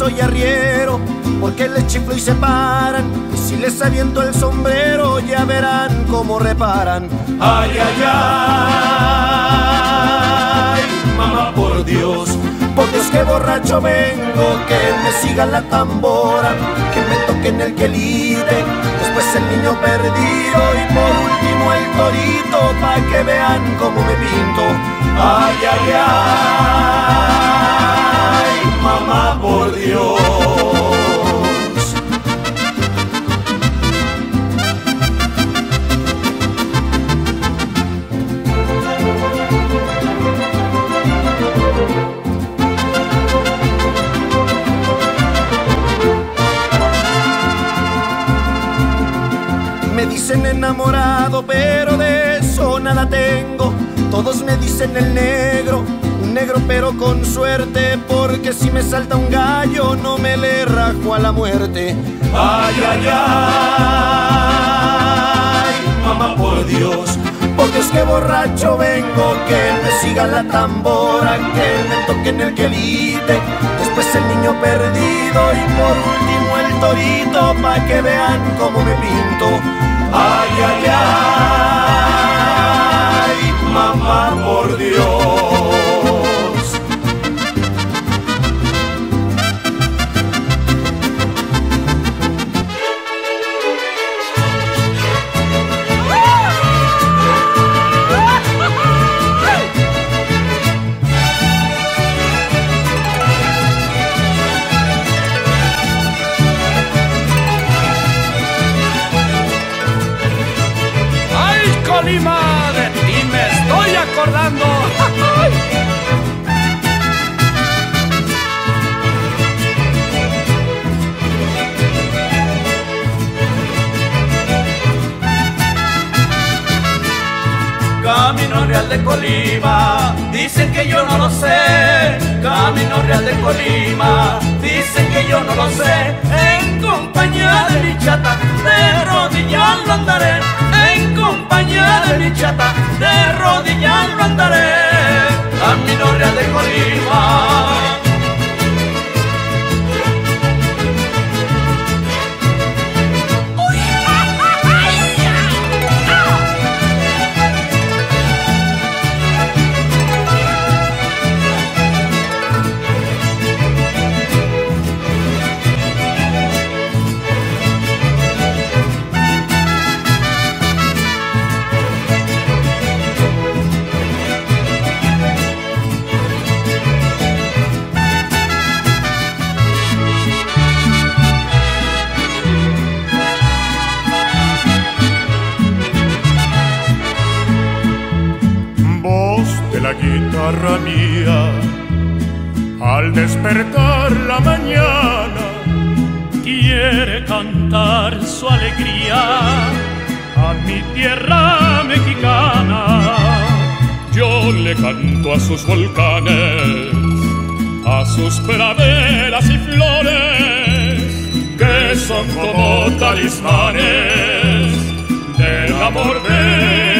soy arriero, porque les chiflo y se paran. Si les aviento el sombrero, ya verán cómo reparan. Ay, ay, ay, mamá por Dios, Por Dios que borracho vengo, que me siga la tambora, que me toquen el quelite, después el niño perdido y por último el torito, pa' que vean cómo me pinto. ay, ay, ay, mamá por Dios. Me dicen enamorado, pero de eso nada tengo. Todos me dicen el negro, un negro pero con suerte, porque si me salta un gallo no me le rajo a la muerte. Ay, ay, ay, mamá por Dios, Porque es que borracho vengo, que me siga la tambora, que me toquen el quelite, después el niño perdido y por último el torito, pa' que vean cómo me pinto. ay, ay, ay, mamá por Dios. De Colima, dicen que yo no lo sé. Camino Real de Colima, dicen que yo no lo sé. En compañía de mi chata, de rodillas lo andaré. En compañía de mi chata, de rodillas lo andaré. Camino Real de Colima. Al despertar la mañana, quiere cantar su alegría a mi tierra mexicana. Yo le canto a sus volcanes, a sus praderas y flores, que son como talismanes del amor de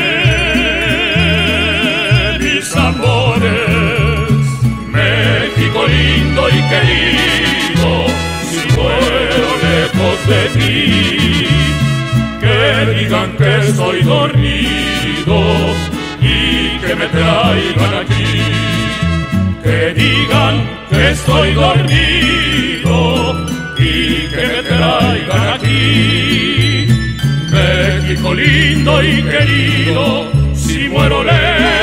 y querido, si muero lejos de ti, que digan que estoy dormido y que me traigan aquí, que digan que estoy dormido y que me traigan aquí. México lindo y querido, si muero lejos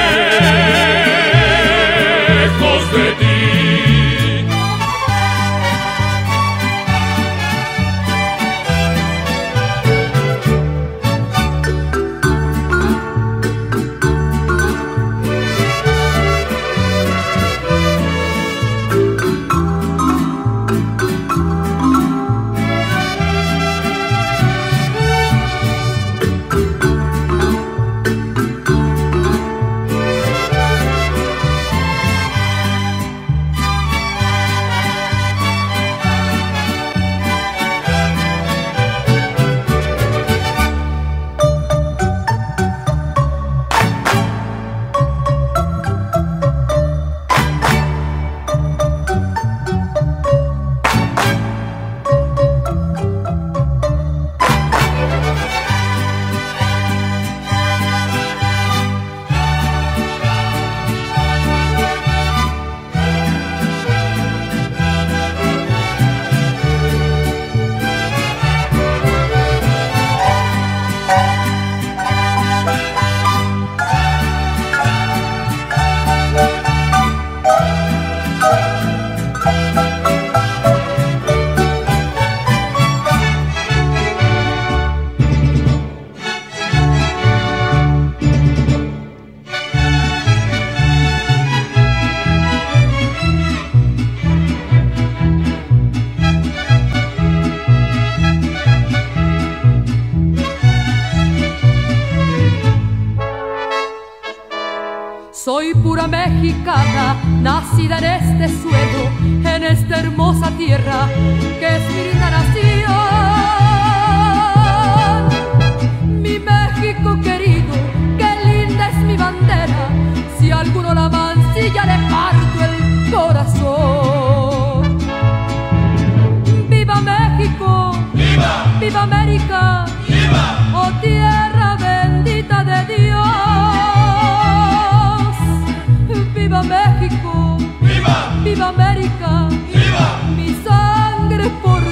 Mexicana, nacida en este suelo, en esta hermosa tierra que es mi nación. Mi México querido, qué linda es mi bandera, si alguno la mancilla le parto el corazón. ¡Viva México! ¡Viva! ¡Viva América! ¡Viva! ¡Oh tierra ¡Viva México! ¡Viva! ¡Viva América! ¡Viva! Mi sangre por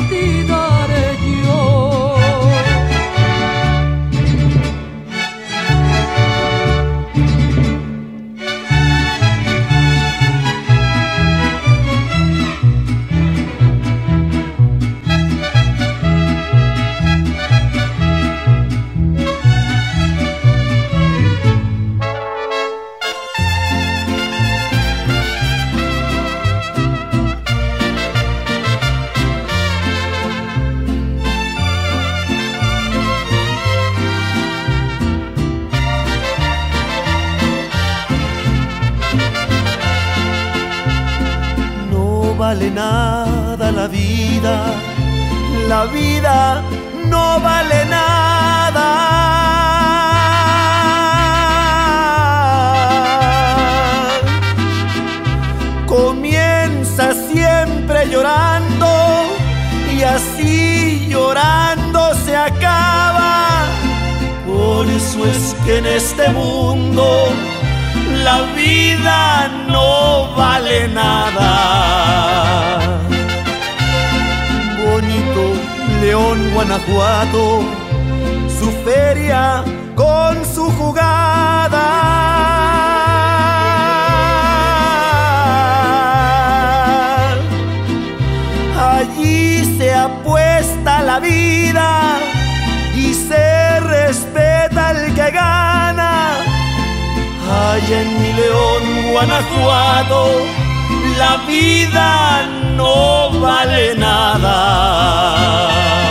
en este mundo la vida no vale nada. Bonito León, Guanajuato, su feria con su jugada. La vida no vale nada.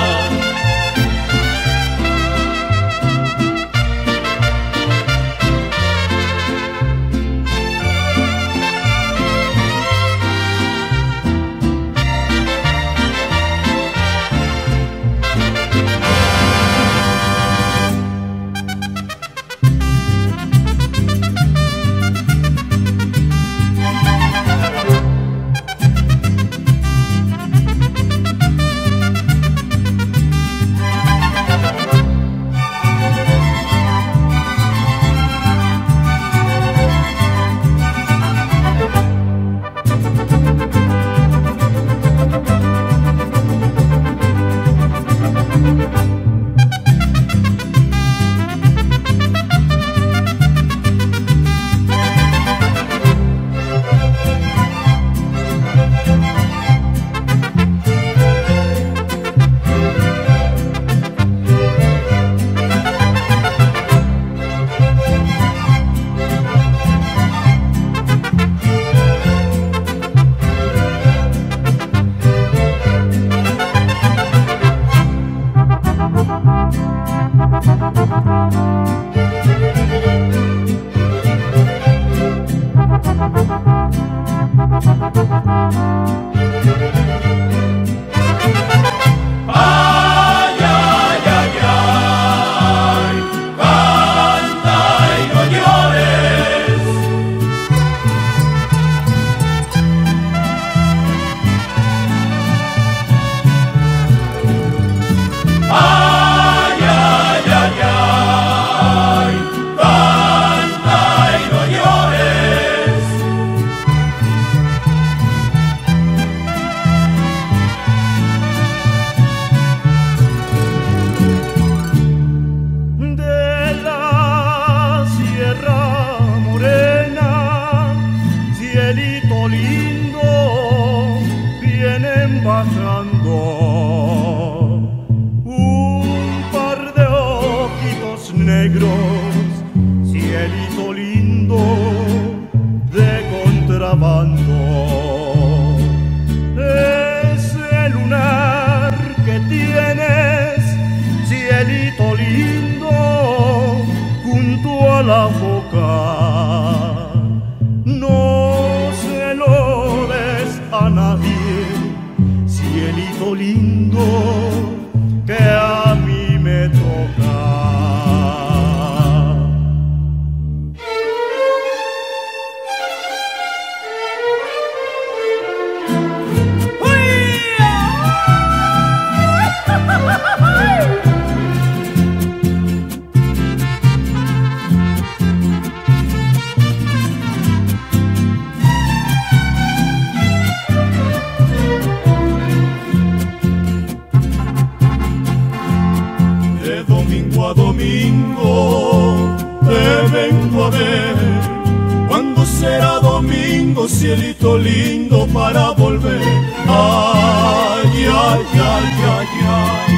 Cielito lindo para volver? Ay, ay, ay, ay, ay.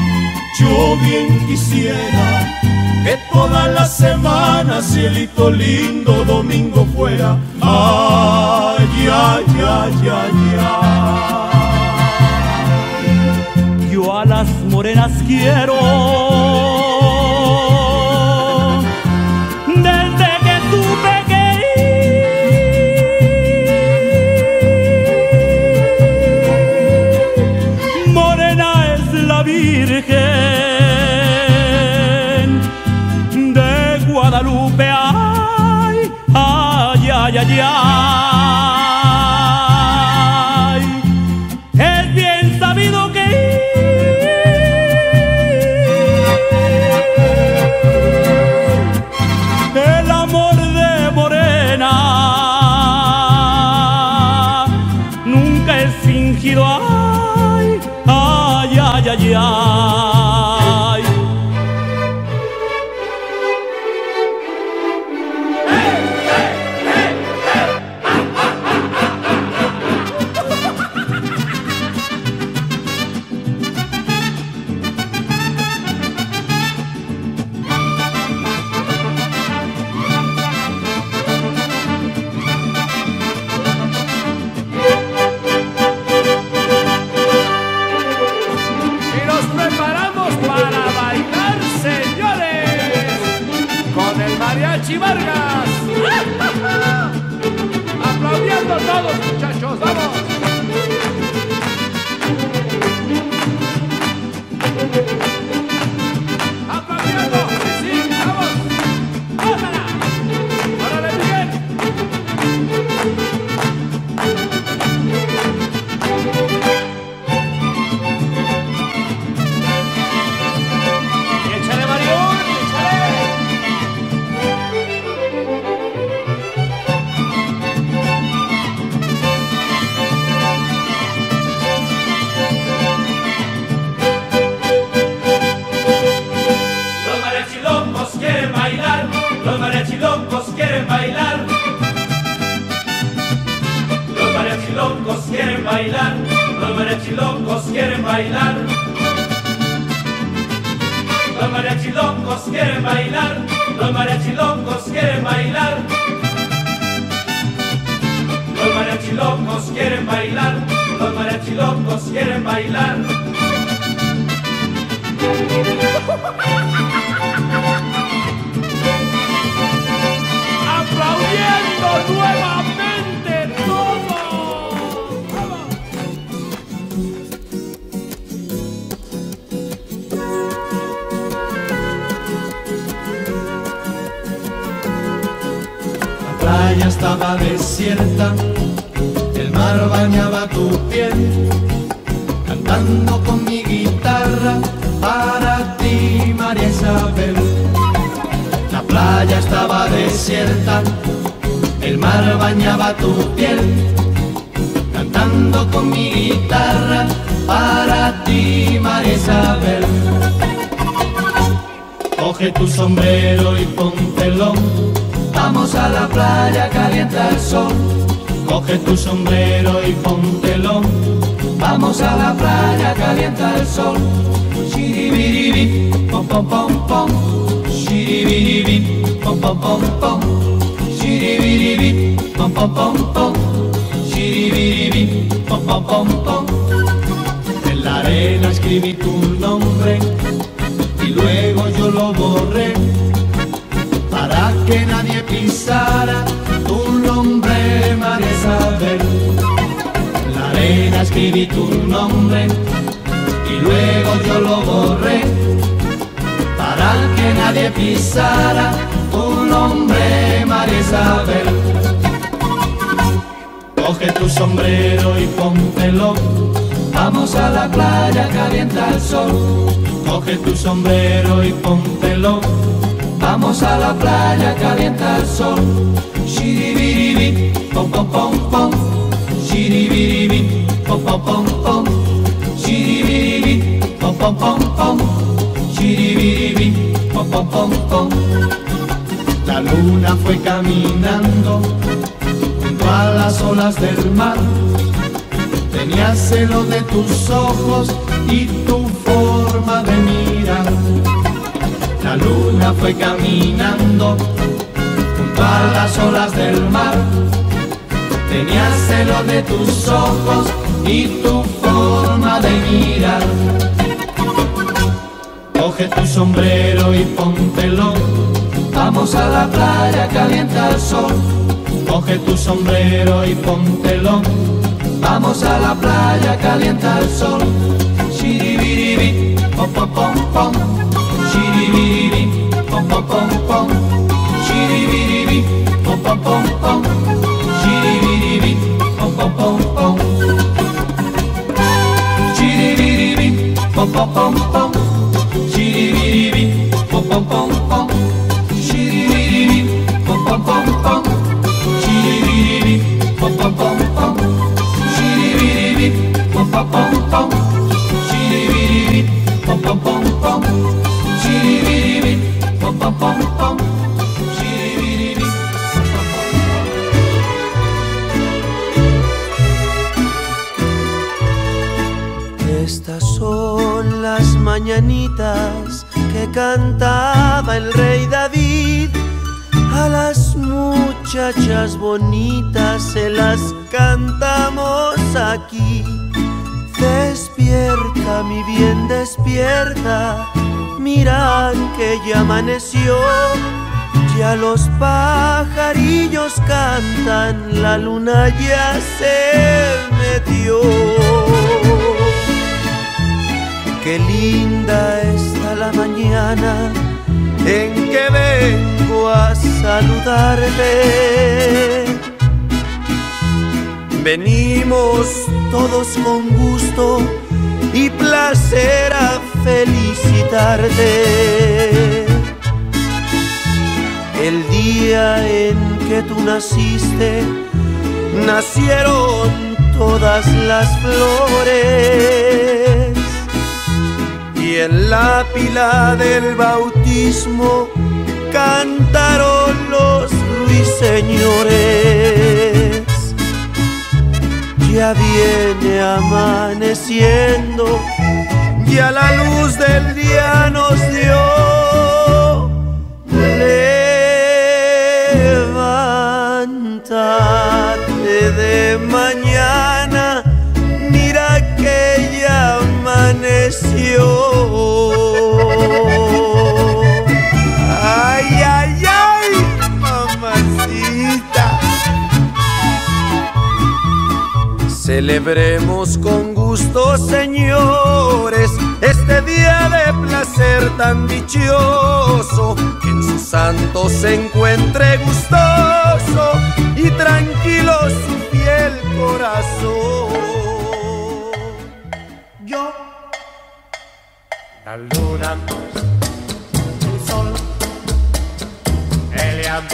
Yo bien quisiera que toda la semana, cielito lindo, domingo fuera. Ay, ay, ay, ay, ay. Yo a las morenas quiero ay, ay, muchachos, vamos. desierta, el mar bañaba tu piel, cantando con mi guitarra para ti, María Isabel. La playa estaba desierta, el mar bañaba tu piel, cantando con mi guitarra para ti, María Isabel. Coge tu sombrero y póntelo escribí tu nombre que nadie pisara tu nombre, María Isabel. La arena escribí tu nombre y luego yo lo borré para que nadie pisara tu nombre, María Isabel. Coge tu sombrero y póntelo. Vamos a la playa, calienta el sol. Coge tu sombrero y póntelo vamos a la playa, calienta el sol. Shiribiribi, pom pom pom pom, shiribiribi, pom pom pom pom, shiribiribi, pom pom pom pom, shiribiribi, pom pom pom pom. La luna fue caminando junto a las olas del mar. Tenía celo de tus ojos y tu forma de mirar. Fue caminando junto a las olas del mar. Tenía celo de tus ojos y tu forma de mirar. Coge tu sombrero y póntelo. Vamos a la playa, calienta el sol. Coge tu sombrero y póntelo. Vamos a la playa, calienta el sol. Shiribiribi, pom pom pom pom. Shiribiribi, pom pom pom pom. Shiribiribi, pom pom pom pom. Shiribiribi, pom pom pom pom. Shiribiribi, pom pom pom pom. Shiribiribi, pom pom pom pom. Shiribiribi, pom pom pom pom. Shiribiribi, pom pom pom pom. Shiribiribi, pom pom pom pom. Shiribiribi, pom pom pom pom. Shiribiribi, pom pom pom pom. Shiribiribi, pom pom pom pom. Estas son las mañanitas que cantaba el rey David. A las muchachas bonitas se las cantamos aquí. Despierta, mi bien, despierta. Mira que ya amaneció. Ya los pajarillos cantan, la luna ya se metió. Qué linda está la mañana en que vengo a saludarte. Venimos todos con gusto y placer a felicitarte. El día en que tú naciste, nacieron todas las flores y en la pila del bautismo cantaron los ruiseñores. Ya viene amaneciendo, ya la luz del día nos dio. Levántate de mañana, mira que ya amaneció. Ay, ay, ay, mamacita. Celebremos con gusto, señores, este día de placer tan dichoso, que en su santo se encuentre gustoso y tranquilo su fiel corazón. Yo La luna, el sol, Eliam,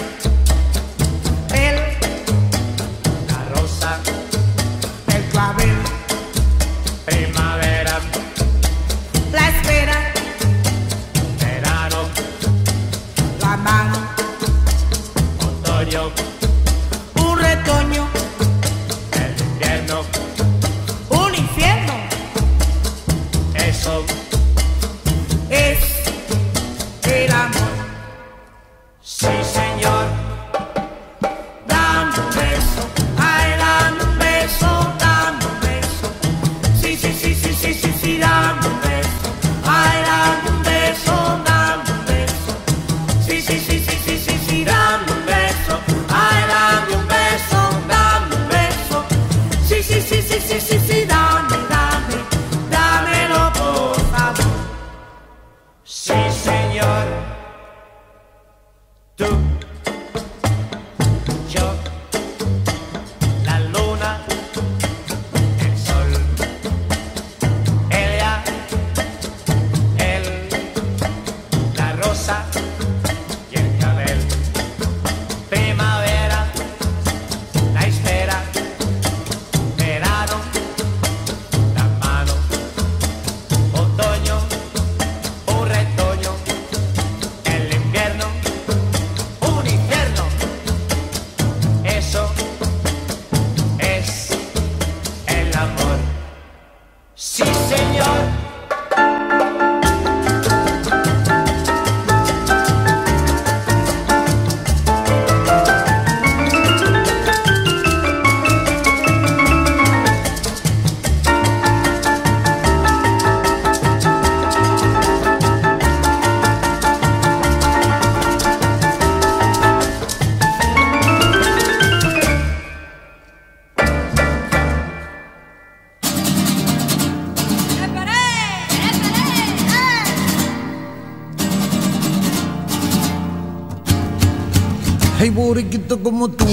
como tú,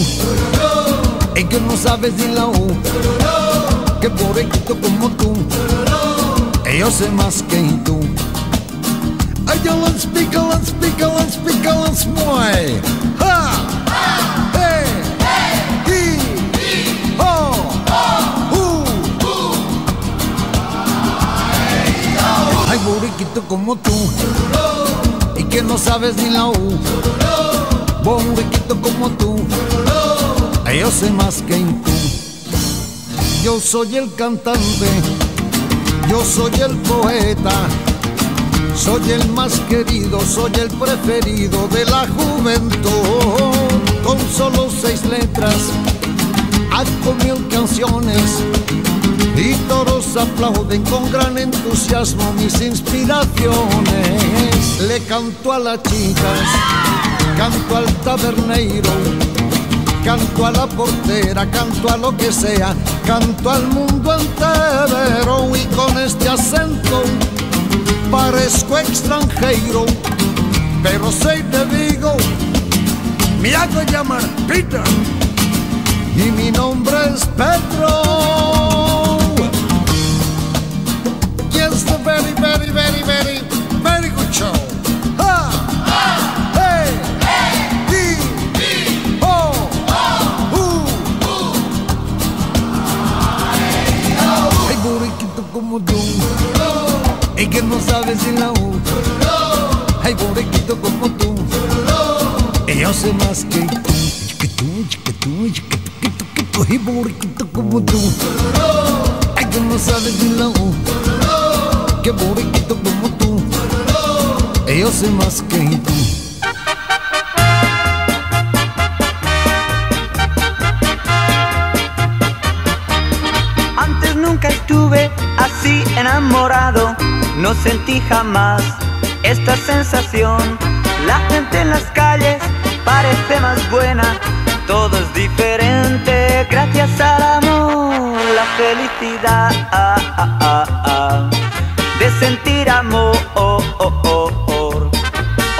y que no sabes ni la U. Que borriquito como tú, yo sé más que tú. Ay, let's speak, let's speak, let's muy. Ha! Hey! Hi! Ho! Hu! Hay borriquito como tú, y que no sabes ni la U. Borriquito como tú, yo sé más que tú. Yo soy el cantante, yo soy el poeta, soy el más querido, soy el preferido de la juventud. Con solo seis letras, hago mil canciones y todos aplauden con gran entusiasmo mis inspiraciones. Le canto a las chicas, canto al taberneiro, canto a la portera, canto a lo que sea, canto al mundo entero y con este acento parezco extranjero, pero soy de Vigo, me hago llamar Peter y mi nombre es Pedro. Tú y que no sabes si la U. Hay borriquito como tú y yo sé más que tú. Que tú, que tú, que tú, que tú. Hay borriquito como tú. Ay, que no sabes si la U. Que borriquito como tú y yo sé más que tú. Nunca estuve enamorado, no sentí jamás esta sensación. La gente en las calles parece más buena, todo es diferente gracias al amor, la felicidad ah, ah, ah, ah, de sentir amor.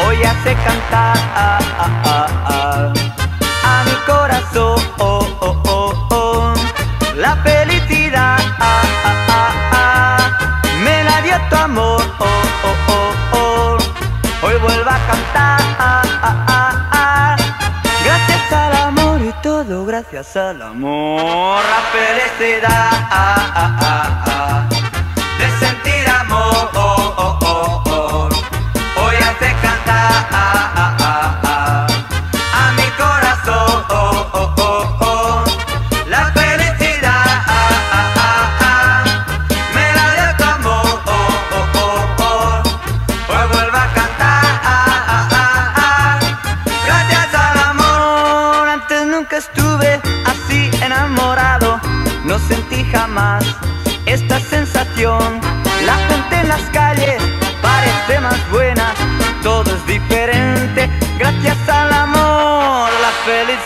Hoy hace cantar gracias al amor. La felicidad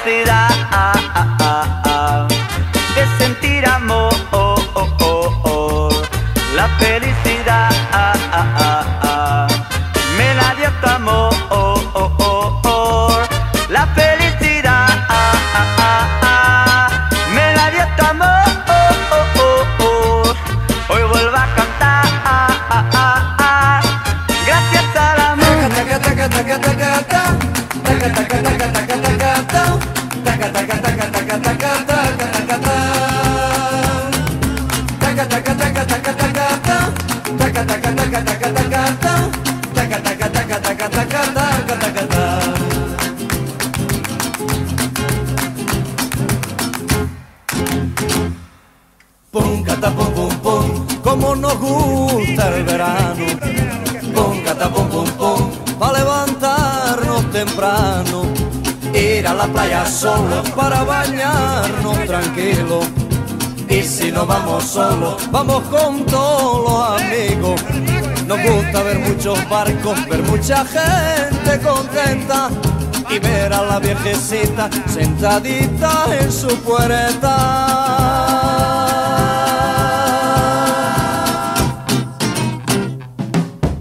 felicidad. Playa solo para bañarnos tranquilo. Y si no vamos solos, vamos con todos los amigos. Nos gusta ver muchos barcos, ver mucha gente contenta y ver a la viejecita sentadita en su puerta.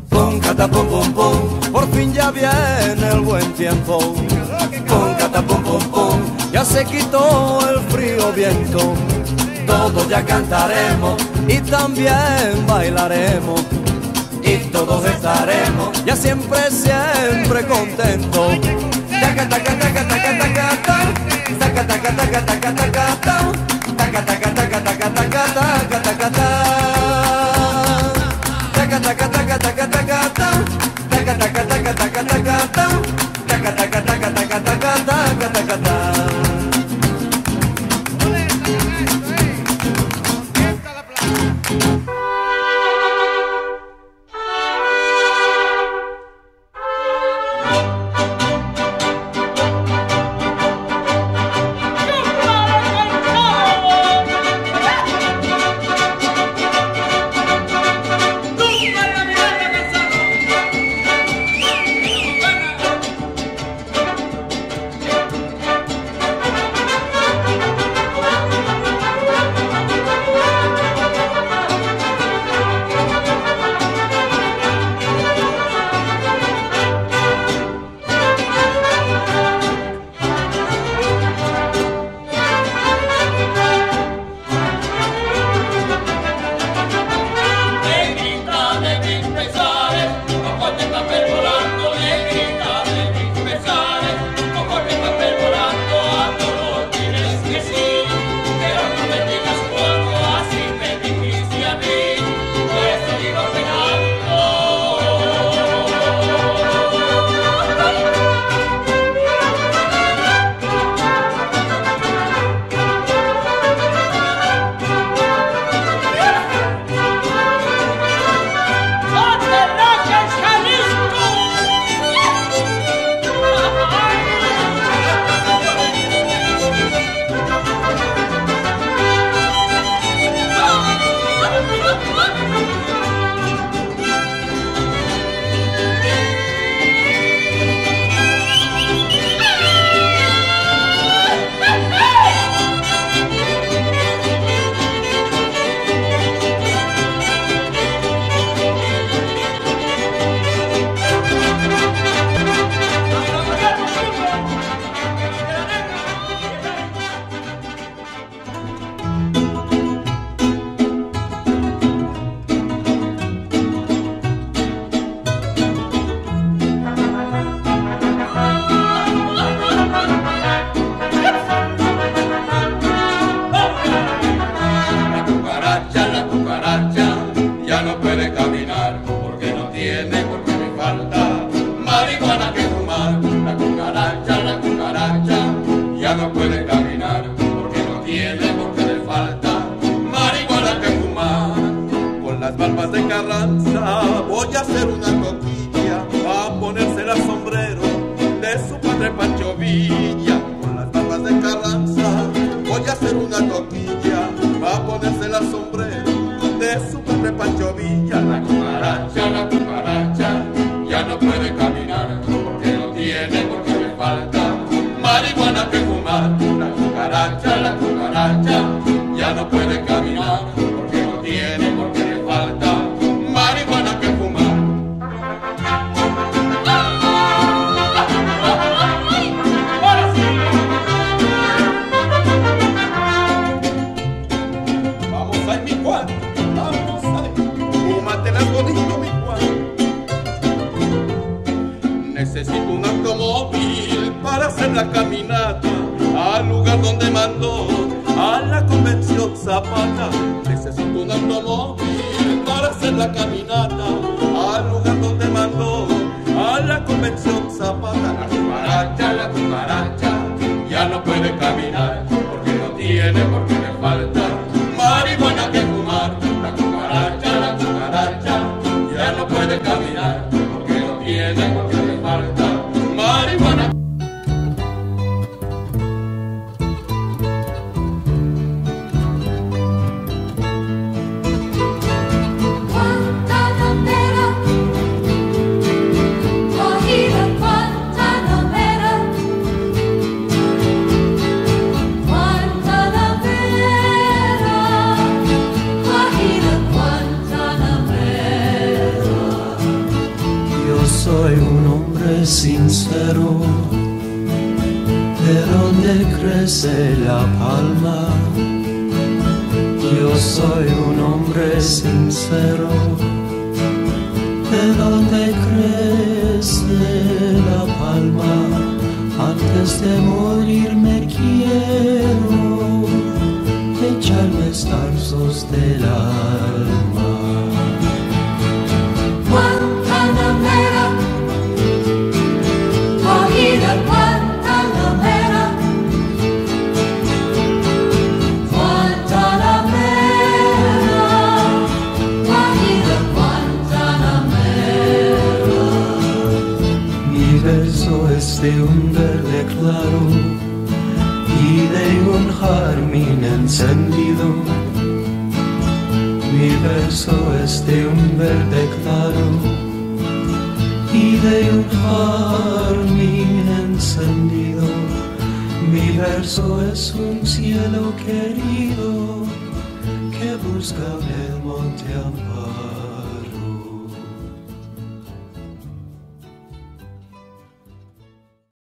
Pum, cata, pum, pum, pum, por fin ya viene el buen tiempo. Ya se quitó el frío viento, todos ya cantaremos y también bailaremos y todos estaremos ya siempre, siempre contentos. Taca, taca, taca, taca, taca, taca, taca, taca, taca, taca, taca, taca, taca, taca, taca, taca, ya no puede caminar porque no tiene, Pancho Villa. La cucaracha, la cucaracha, ya no puede caminar porque no tiene, porque le falta marihuana que fumar. La cucaracha, la cucaracha, ya no puede caminar hacer la caminata al lugar donde mandó a la convención Zapata. Necesito un automóvil para hacer la caminata al lugar donde mandó a la convención Zapata. La cucaracha, la cucaracha, ya no puede caminar porque no tiene, porque le falta crece la palma. Yo soy un hombre sincero, de donde crece la palma. Antes de morir me quiero echarme estarzos del alma. De un verde claro y de un jardín encendido. Mi verso es de un verde claro y de un jardín encendido. Mi verso es un cielo querido que busca el monte Amparo.